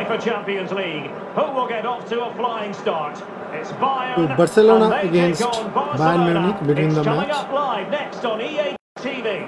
for Champions League. Who will get off to a flying start? It's Bayern. So, Barcelona against take Bayern Munich between it's the coming match. up live next on EA TV.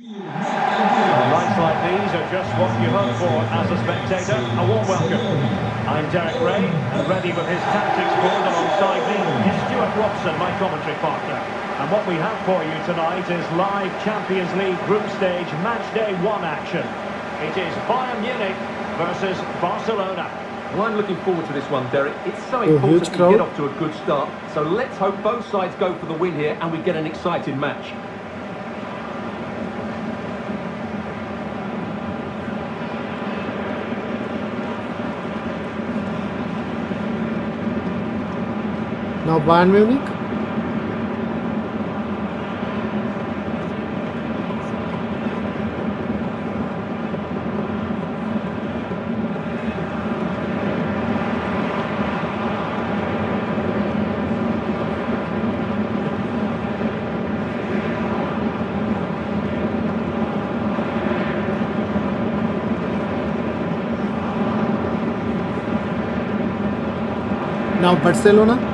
Nights like these are just what you hope for as a spectator. A warm welcome. I'm Derek Rae, and ready with his tactics board alongside me is Stewart Robson, my commentary partner. And what we have for you tonight is live Champions League group stage match day one action. It is Bayern Munich versus Barcelona. Well, I'm looking forward to this one, Derek. It's so oh, important to get off to a good start. So let's hope both sides go for the win here and we get an exciting match. Now Bayern Munich. Now Barcelona.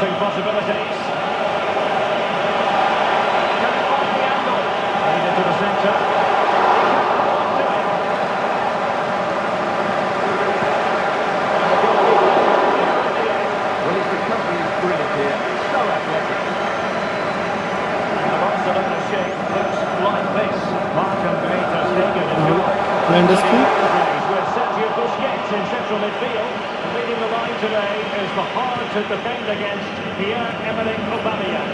Crossing possibilities. Can he find the angle? Played into the centre. He can't do it. And the goalkeeper behind the edge. Well, his recovery is brilliant here. So athletic. And the Barcelona shape looks like this. Marc-André Ter Stegen in goal. Lewandowski. With Sergio Busquets in central midfield. And leading the line today is the hard to defend against Pierre-Emerick Aubameyang.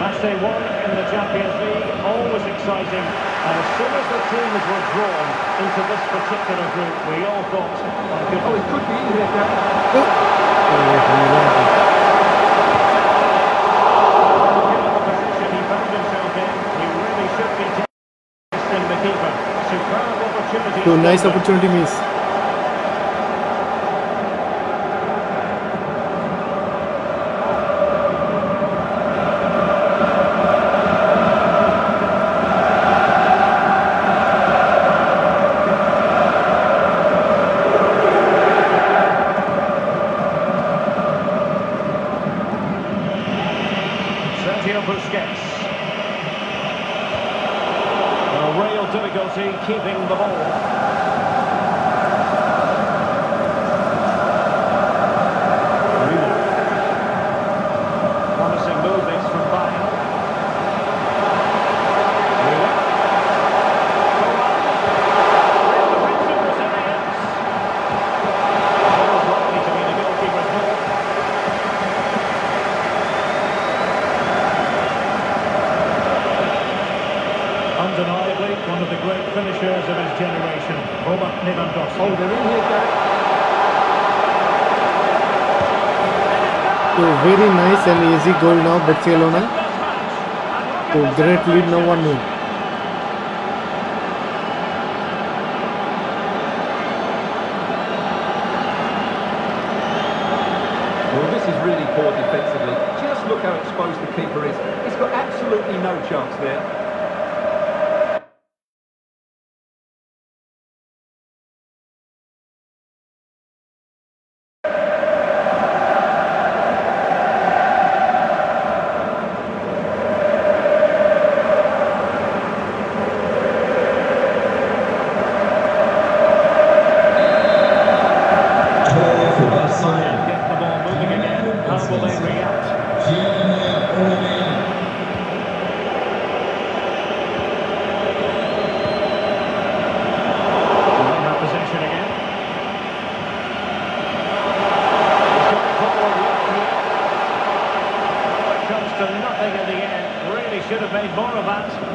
Match day one in the Champions League, always exciting. And as soon as the teams were drawn into this particular group, we all thought, uh, Oh, goodness, it could be in here, Derek. given the position So very nice and easy goal now Barcelona. So great lead no 1-0. Well, this is really poor defensively. Just look how exposed the keeper is. He's got absolutely no chance there. could have made more of that.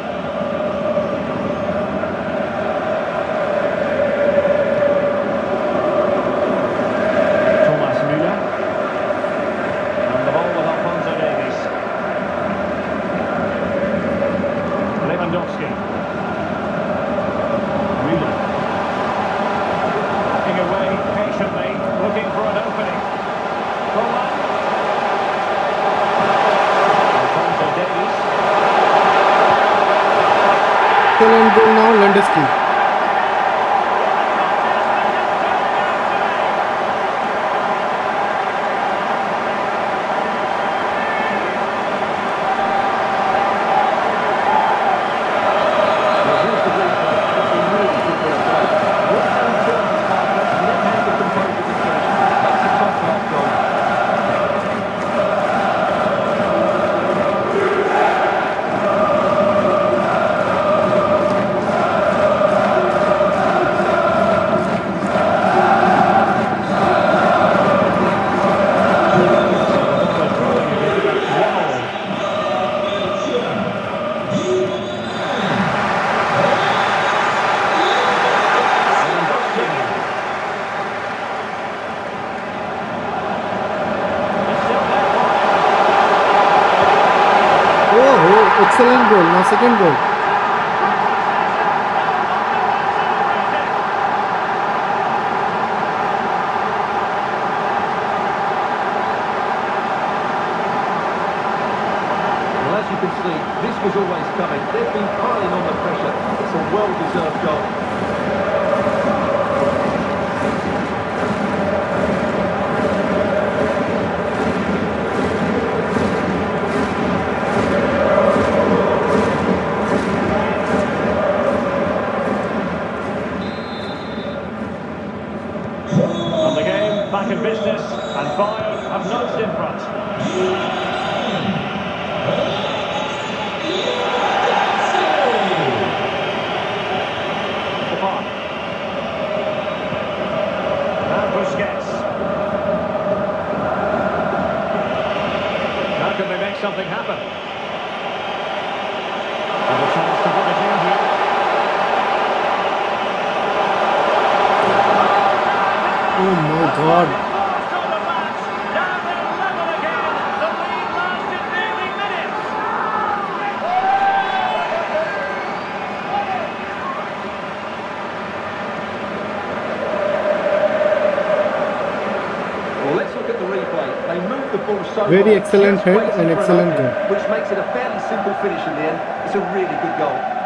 play. They move the ball so Very excellent head and excellent goal. Which makes it a fairly simple finish in the end. It's a really good goal.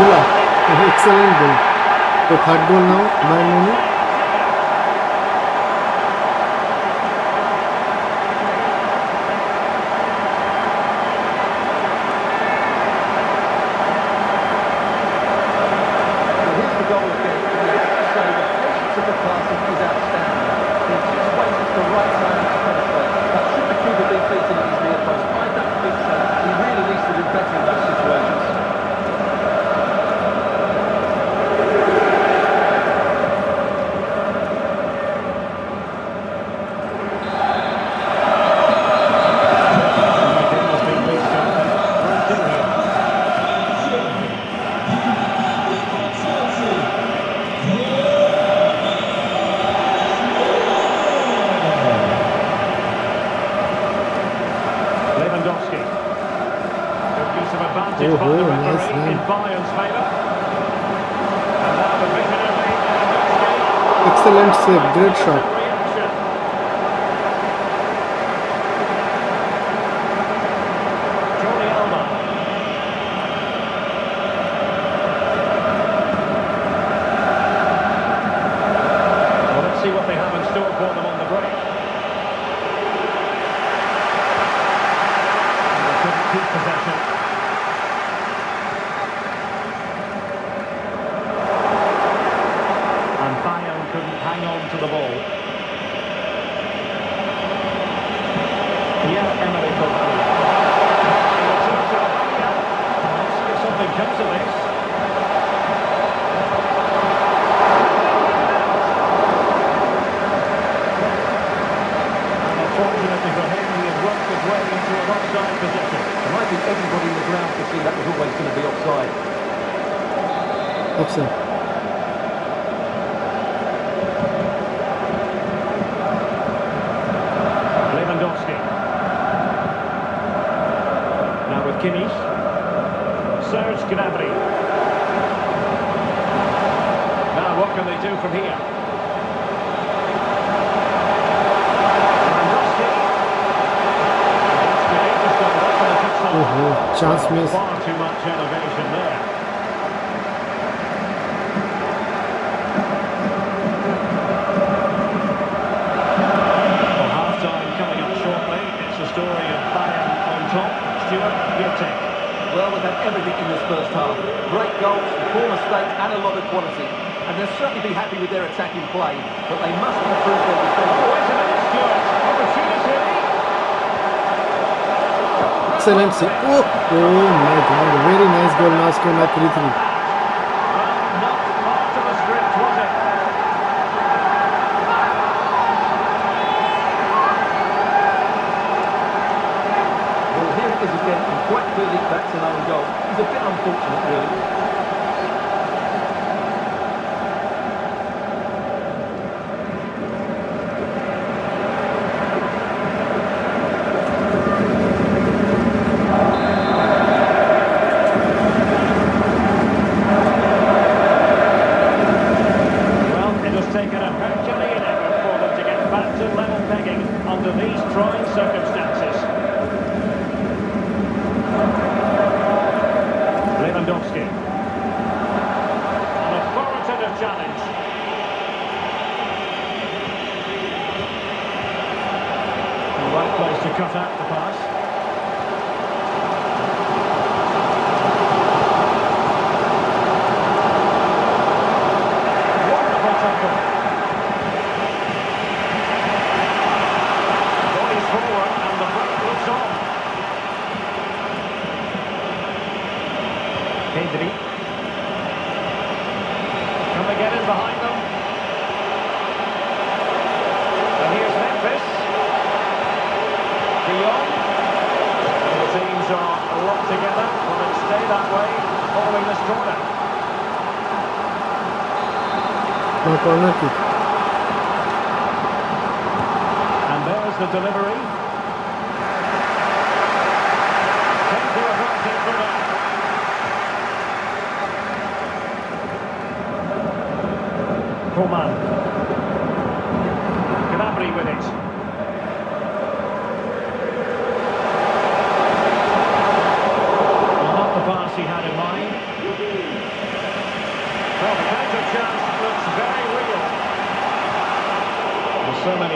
हुआ excellent goal तो third goal now by Mane excellent save, great shot. Hope so. Lewandowski. Now with Kimmich. Serge Gnabry. Now what can they do from here? Oh, chance miss. Far too much elevation there. quite a lot of quality, and they'll certainly be happy with their attacking play, but they must improve their defence. Oh, Excelente. Oh, oh my god, very nice goal now, scored at 3 3. quite clearly that's an own goal. He's a bit unfortunate, really.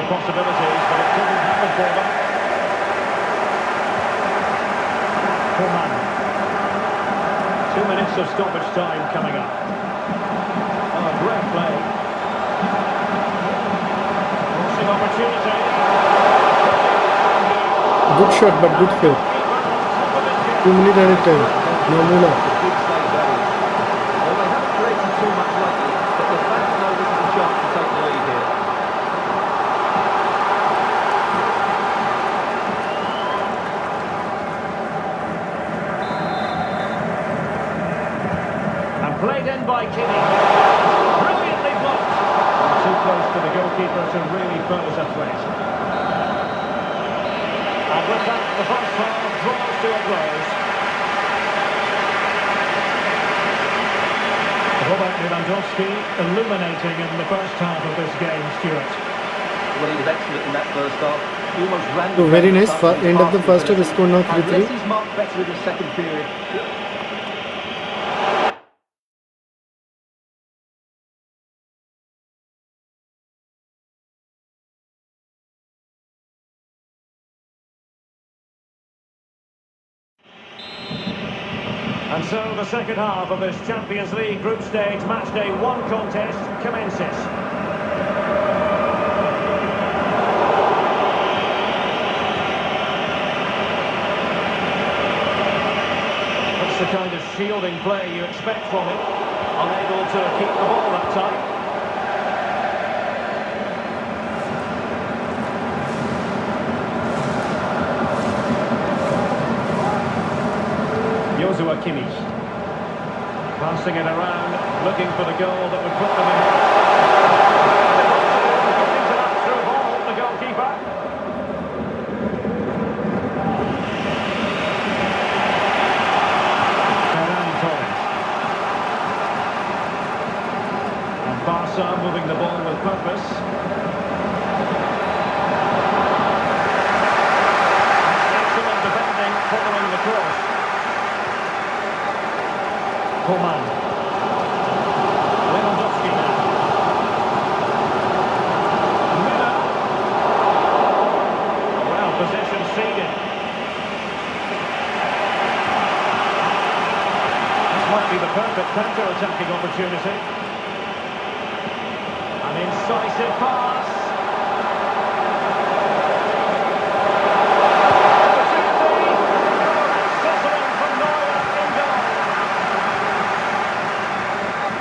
Possibilities, but it didn't happen for them. Coman. Two minutes of stoppage time coming up. Oh, great play. Crossing opportunity. Good shot, but good fail. Two minutes at a time. No Muller. The big save that is. Well, they haven't created too much lately, but the fans know this is a chance to take the lead here. And played in by Kinney. Brilliantly blocked. Too close to the goalkeeper to really pose a threat. And with that, the first half draws to a close. Robert Lewandowski illuminating in the first half of this game, Stewart. Well, he was excellent in that first half. He almost ran So the very nice. up Fa- with his end of the first half, ability. score now 3-3. Unless he's marked better in the second period. Second half of this Champions League group stage match day one contest commences. That's the kind of shielding play you expect from him. Unable to keep the ball that time. Joshua Kimmich. Passing it around, looking for the goal that would put them ahead. Getting to that through ball, the goalkeeper. Ferran Torres. And Barca moving the ball with purpose. Excellent defending following the cross. Coman. Lewandowski now. Müller. Well, possession ceded. This might be the perfect counter-attacking opportunity. An incisive pass. Opportunity. Sizzling from Neuer in goal.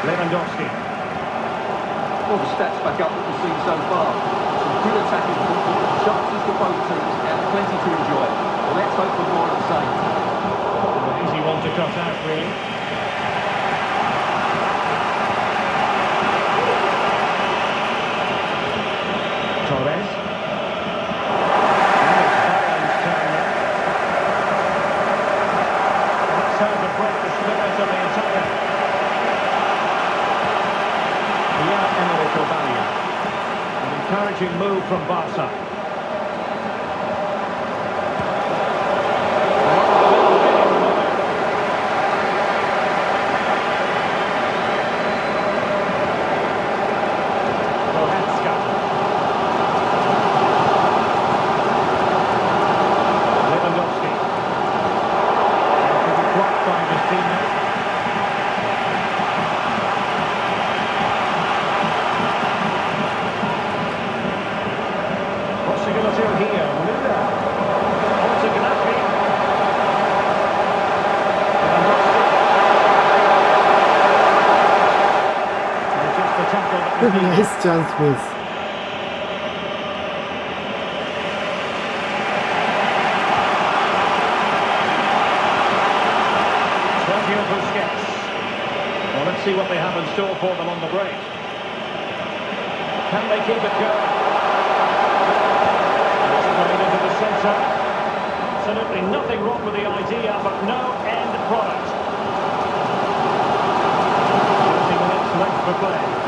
Lewandowski. Well, the stats back up what we've seen so far. Some good attacking football, chances for both teams, and plenty to enjoy. Let's hope for more of the same. An easy one to cut out, really. Torres. And it's Bayern's turn now. That's how to break the spirit of the attacker. Pierre-Emerick Aubameyang. An encouraging move from Barca. Goretzka. Lewandowski. Couldn't quite find his teammate. Possibility here. Müller. On to Gnabry. Lewandowski. And just the tackle that was needed. Nice chance miss. Sergio Busquets. Well, let's see what they have in store for them on the break. Can they keep it going? Into the centre. Absolutely nothing wrong with the idea, but no end product. 20 minutes left for play.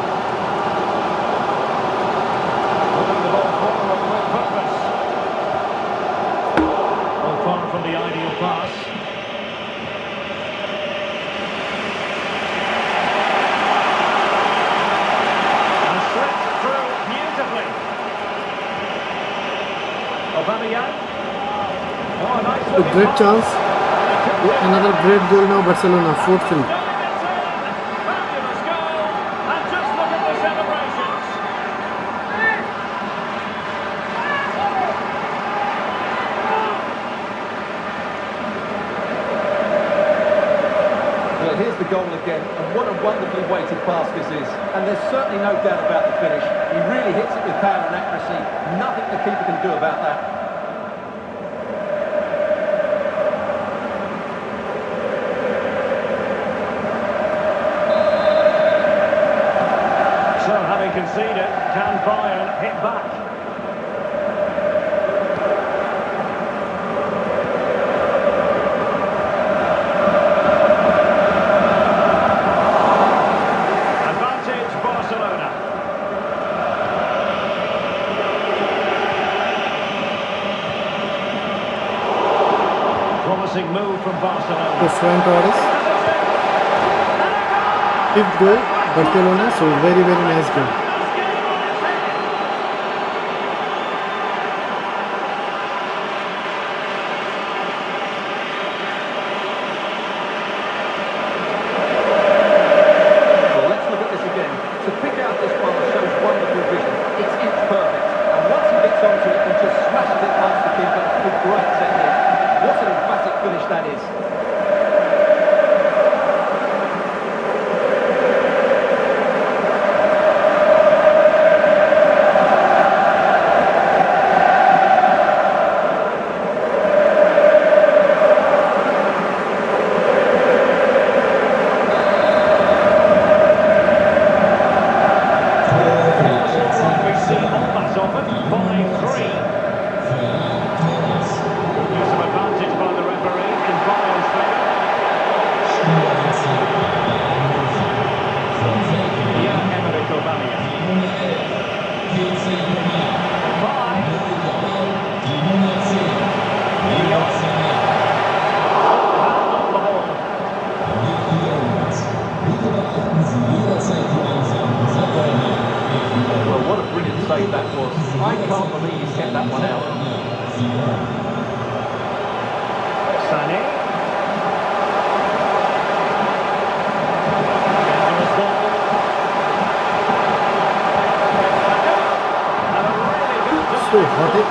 Great chance. Another great goal now, Barcelona, 4-3. here's the goal again, and what a wonderfully weighted pass this is. And there's certainly no doubt about the finish. He really hits it with power and accuracy. Nothing the keeper can do about that. Bayern hit back. Advantage Barcelona. Promising move from Barcelona. Torres. Fifth goal, Barcelona, so very, very nice goal.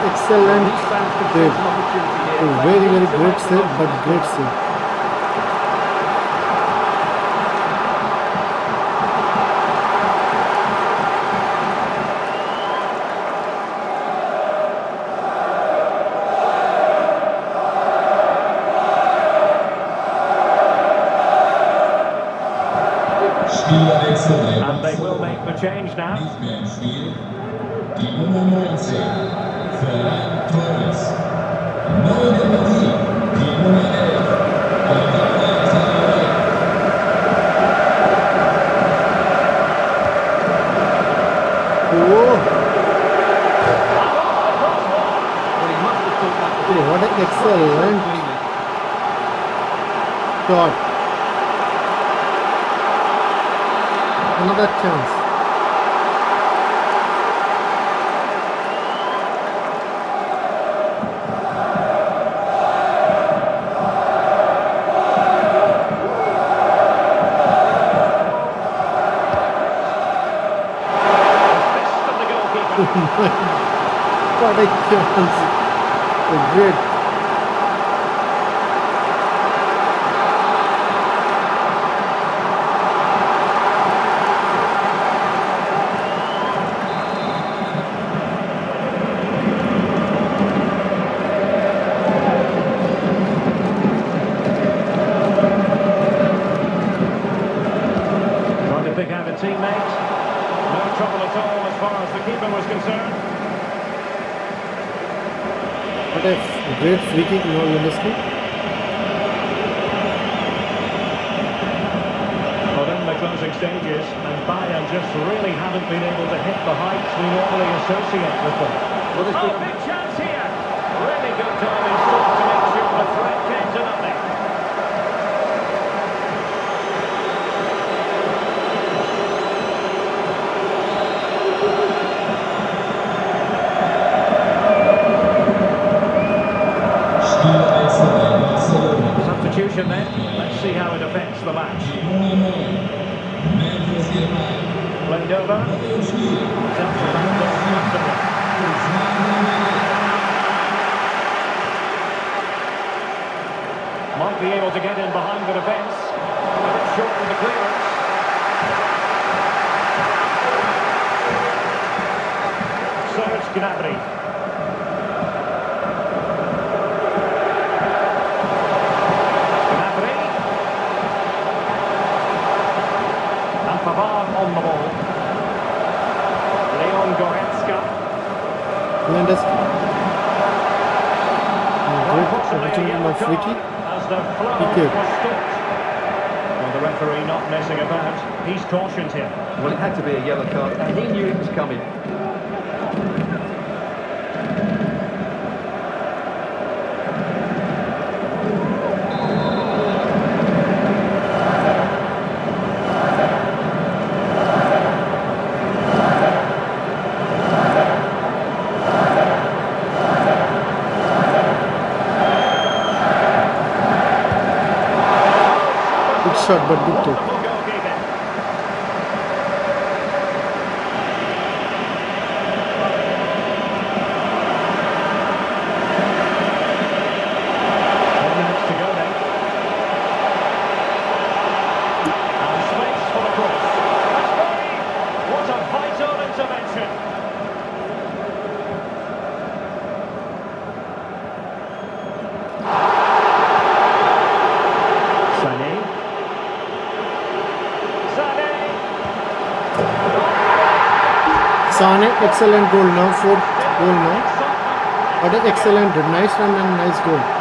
excellent grip. Oh, very, very great save, but great save. And they will make the change now. what it chance! The great in there. Let's see how it affects the match. Played over. Might be able to get in behind the defence. Short with the clearance. Serge Gnabry. A opportunity yellow of free kick. As the flow PK. was stopped. Well, the referee not messing about. He's cautioned here. Well, it had to be a yellow card, and he knew it was coming. Good shot, but Sane, excellent goal now. Fourth goal now. What an excellent, nice run and nice goal.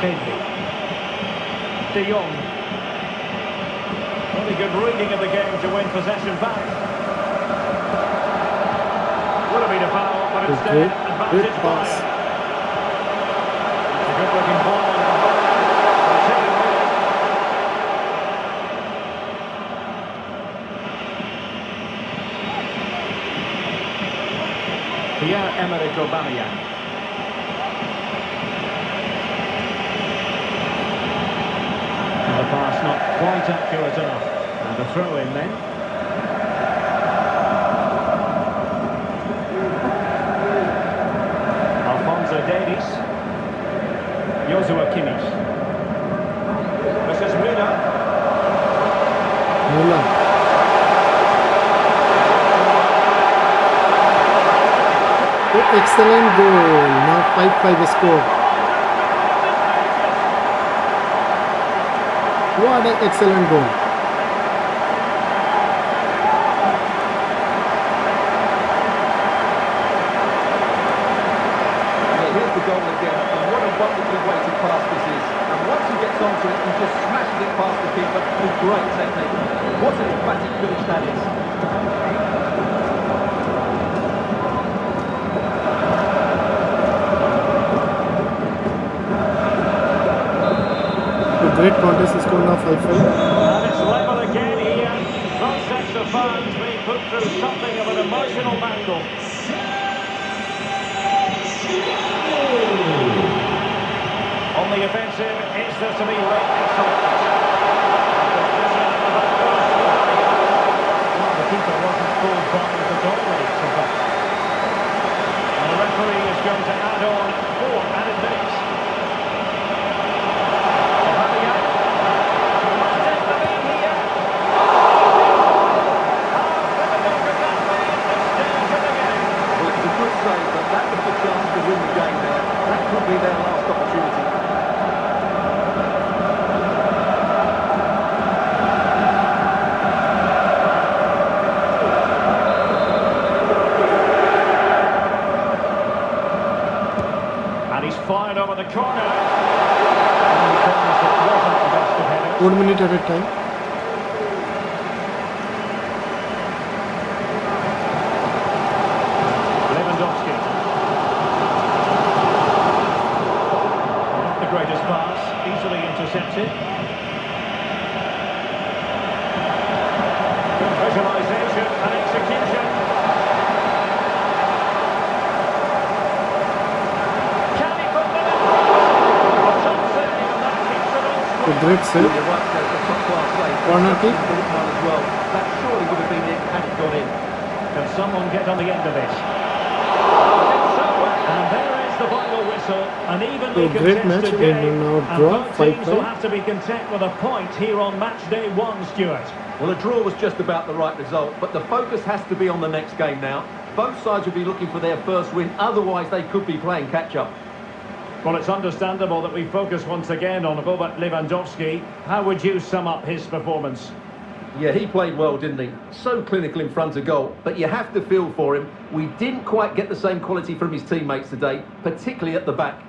Pedri. De Jong. Really good reading of the game to win possession back. Would have been a foul, but instead, advantage great pass. It's a good-looking ball. and they'll take it away. Pierre-Emerick Aubameyang. And the pass enough. And a throw in then. Alphonso Davies. Joshua Kimmich. This is Müller. Mulan. Oh, excellent goal. Now 5-5 score. What an excellent goal. Well, here's the goal again, and what a wonderful way to pass this is. And once he gets onto it, he just smashes it past the keeper with great technique. What an emphatic finish that is. A great contest score now 5-5. And it's level again here. Both sets of fans being put through something of an emotional battle. On the offensive, is there to be late excitement? Well, the keeper wasn't fooled by it at all, ladies and gentlemen. And the referee is going to add on four added minutes. Aubameyang. Might take the lead here. Well, it was a good save, but that was the chance to win the game there. That could be their last opportunity. one over the corner. And he thinks it wasn't the best of headers. one minute at a time Lewandowski. Not the greatest pass, easily intercepted. Good visualisation and execution. Can he put them in front? A top save, and that keeps them on a score. great save You're right, there's a top-class play. Corner kick. Important one as well. That surely would have been it had it gone in. Can someone get on the end of this? And there is the final whistle. An evenly A great contested match game. and now and both teams will have to be content with a point here on match day one, Stewart. Well, a draw was just about the right result, but the focus has to be on the next game now. Both sides will be looking for their first win, otherwise they could be playing catch-up. Well, it's understandable that we focus once again on Robert Lewandowski. How would you sum up his performance? Yeah, he played well, didn't he? So clinical in front of goal, but you have to feel for him. We didn't quite get the same quality from his teammates today, particularly at the back.